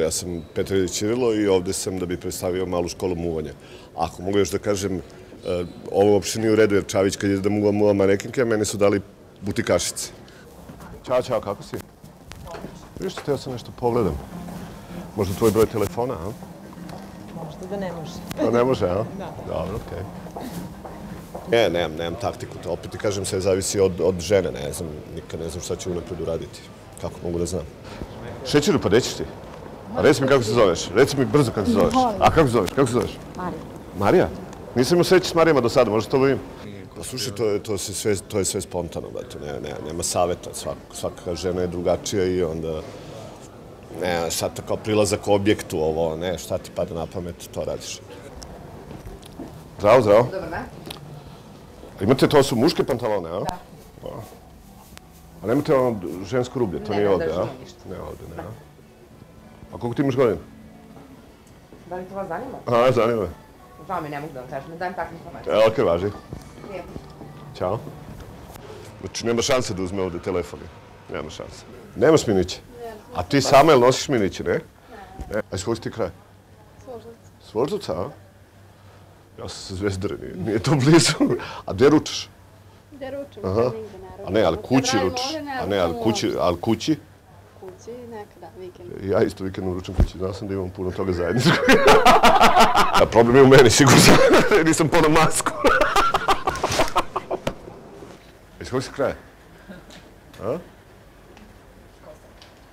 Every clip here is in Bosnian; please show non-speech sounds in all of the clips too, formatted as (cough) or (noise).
Ja sam Petar Ilić Čirilo i ovde sam da bi predstavio malu školu muvanja. Ako mogu još da kažem, e, ovo uopšte nije u redu, jer Čavić kad je da muva muva manekinke, meni su dali butikašice. Ćao, čao, kako si? Viš što, teo sam nešto pogledam. Možda tvoj broj telefona, a? Možda da ne može. To ne može, a? Da. Dobro, okej. Ne, nemam, nemam taktiku, to opet ti kažem, sve zavisi od, od žene, ne znam, nikad ne znam šta će unapred uraditi. Kako mogu da znam? Šećeru, pa gde ćeš ti? A reci mi kako se zoveš, reci mi brzo kako se zoveš. A kako se zoveš, kako se zoveš? Marija. Marija? Nisam imao sreće s Marijama do sada, možda to vidim. Pa slušaj, to je, to, se sve, to je sve spontano, brate, ne, ne, nema saveta, Svak, svaka žena je drugačija i onda... Ne, sad to kao prilazak objektu, ovo, ne, šta ti pada na pamet, to radiš. Zdravo, zdravo. Dobar dan. Imate, to su muške pantalone, a? Da. A nemate ono žensko rublje, to Ne, nije ne ovde, a? držimo ništa. Ne ovde, ne, a? A koliko ti imaš godina? Da li to vas zanima? A, zanima me. Žao mi, ne mogu da vam kažem, ne dajem takve informacije. Evo, okej, važi. Prijetno. Ćao. Znači, nema šanse da uzme ovde telefon. Nema šanse. Nemaš miniće? A ti sama jel nosiš miniće, ne? Ne. A iz kog si ti kraj? Složnice. Svoždovca, a? Ja sam sa Zvezdare, nije, nije to blizu. A gdje ručaš? Gdje ručam, Aha. Nigde ne ručam. A ne, ali kući ručaš. ne A ne, ali kući, ali kući? Vikend. Ja isto vikendom ručam kući, znao sam da imam puno toga zajedničkog. (laughs) A problem je u meni, sigurno. (laughs) Nisam ponao masku. Iz kog si kraja? A?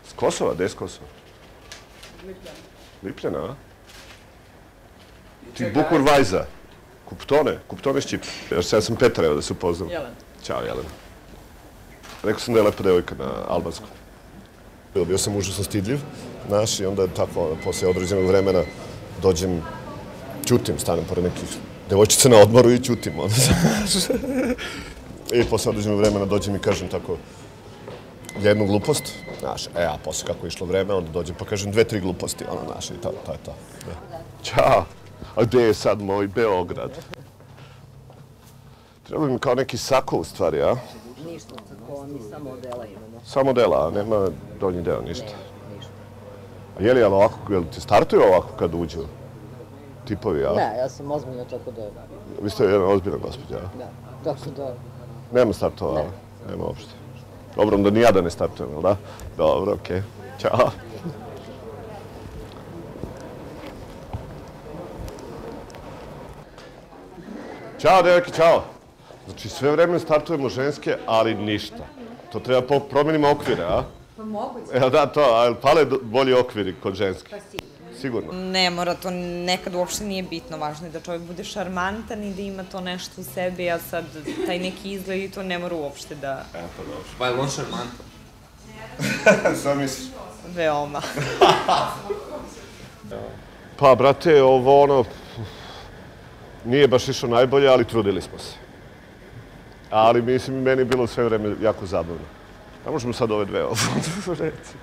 S Kosova? Gde je s Kosova? Lipljana. Lipljana, a? Ti Bukur Vajza. Kuptone, Kuptone Šćip. Ja sam Petar, evo da se upoznam. Jelena. Ćao, Jelena. Rekao sam da je lepa devojka na albanskom. Bio sam užasno stidljiv, znaš, i onda tako, posle određenog vremena, dođem, ćutim, stanem pored nekih devojčica na odmoru i ćutim, onda, (laughs) znaš. I posle određenog vremena dođem i kažem tako, jednu glupost, znaš, e, a posle kako je išlo vreme, onda dođem pa kažem dve, tri gluposti, ono, znaš, i to, to je to. Ćao! A gde je sad moj Beograd? Treba mi kao neki sako u stvari, a? Mi samo odela imamo. Samo dela, a nema donji deo, ništa. Ne, ništa. A je li ovako, jel ti startuju ovako kad uđu tipovi, a? Ne, ja sam ozbiljno tako da... Vi ste jedna ozbiljna gospođa, a? Da, tako da... Nema startova, a? Nema uopšte. Dobro, onda ni ja da ne startujem, jel da? Dobro, okej. Ćao. Ćao, devojke, čao. Znači, sve vreme startujemo ženske, ali ništa. To treba po promenimo okvire, a? Pa moguće. Evo da, to, a jel pale bolji okviri kod ženske? Pa sigurno. Sigurno. Ne mora, to nekad uopšte nije bitno. Važno je da čovjek bude šarmantan i da ima to nešto u sebi, a sad taj neki izgled i to ne mora uopšte da Eto, dobro. Pa je on šarmantan? (laughs) Šta misliš? veoma. Pa, brate, ovo ono... Nije baš išlo najbolje, ali trudili smo se. Ali, mislim, meni je bilo sve vreme jako zabavno. A možemo sad ove dve ovo. (laughs)